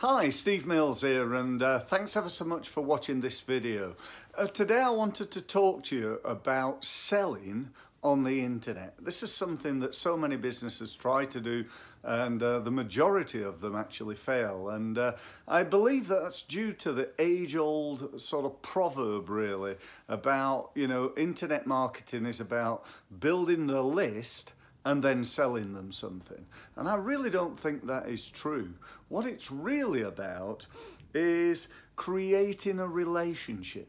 Hi, Steve Mills here and uh, thanks ever so much for watching this video. Uh, today I wanted to talk to you about selling on the internet. This is something that so many businesses try to do and uh, the majority of them actually fail and uh, I believe that that's due to the age-old sort of proverb really about you know internet marketing is about building the list and then selling them something. And I really don't think that is true. What it's really about is creating a relationship.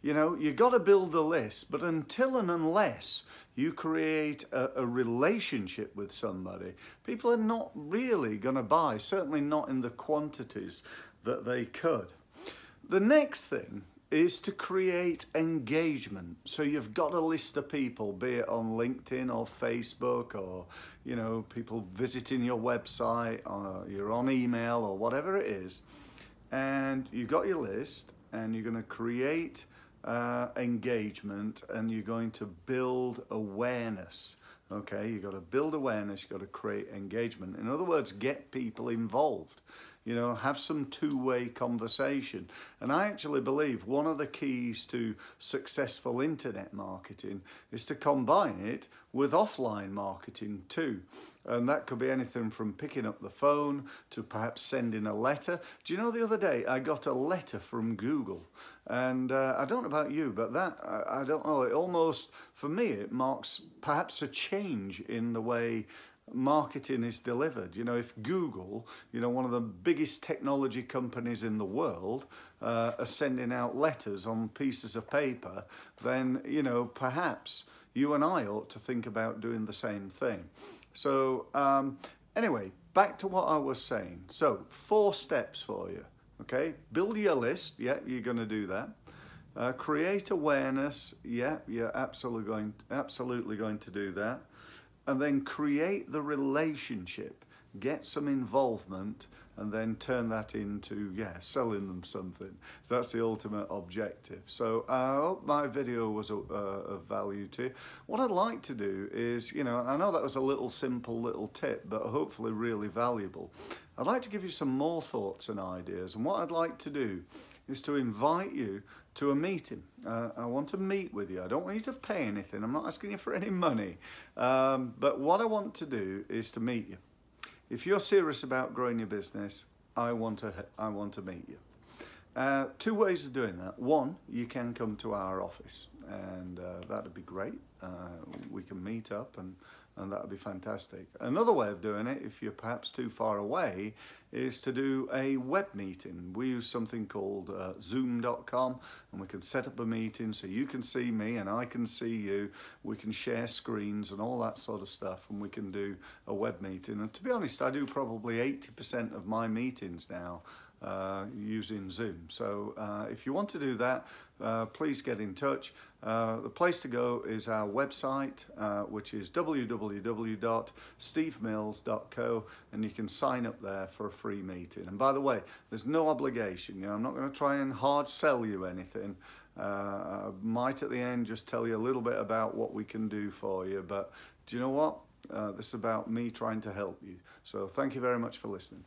You know, you've got to build a list, but until and unless you create a, a relationship with somebody, people are not really going to buy, certainly not in the quantities that they could. The next thing is to create engagement. So you've got a list of people, be it on LinkedIn or Facebook or, you know, people visiting your website or you're on email or whatever it is. And you've got your list and you're going to create uh, engagement and you're going to build awareness. Okay, you've got to build awareness, you've got to create engagement. In other words, get people involved you know, have some two-way conversation. And I actually believe one of the keys to successful internet marketing is to combine it with offline marketing too. And that could be anything from picking up the phone to perhaps sending a letter. Do you know the other day I got a letter from Google and uh, I don't know about you, but that, I, I don't know, it almost, for me, it marks perhaps a change in the way marketing is delivered. You know, if Google, you know, one of the biggest technology companies in the world, uh, are sending out letters on pieces of paper, then, you know, perhaps you and I ought to think about doing the same thing. So, um, anyway, back to what I was saying. So, four steps for you, okay? Build your list, yeah, you're going to do that. Uh, create awareness, yeah, you're absolutely going, absolutely going to do that and then create the relationship, get some involvement, and then turn that into, yeah, selling them something. So that's the ultimate objective. So I hope my video was a, uh, of value to you. What I'd like to do is, you know, I know that was a little simple little tip, but hopefully really valuable. I'd like to give you some more thoughts and ideas. And what I'd like to do is to invite you to a meeting. Uh, I want to meet with you. I don't want you to pay anything. I'm not asking you for any money. Um, but what I want to do is to meet you. If you're serious about growing your business, I want to, I want to meet you. Uh, two ways of doing that. One, you can come to our office and uh, that'd be great. Uh, we can meet up and, and that'd be fantastic. Another way of doing it, if you're perhaps too far away, is to do a web meeting. We use something called uh, zoom.com and we can set up a meeting so you can see me and I can see you. We can share screens and all that sort of stuff and we can do a web meeting. And to be honest, I do probably 80% of my meetings now uh, using Zoom. So uh, if you want to do that, uh, please get in touch. Uh, the place to go is our website, uh, which is www.stevemills.co, and you can sign up there for a free meeting. And by the way, there's no obligation. You know, I'm not going to try and hard sell you anything. Uh, I might at the end just tell you a little bit about what we can do for you. But do you know what? this is about me trying to help you. So thank you very much for listening.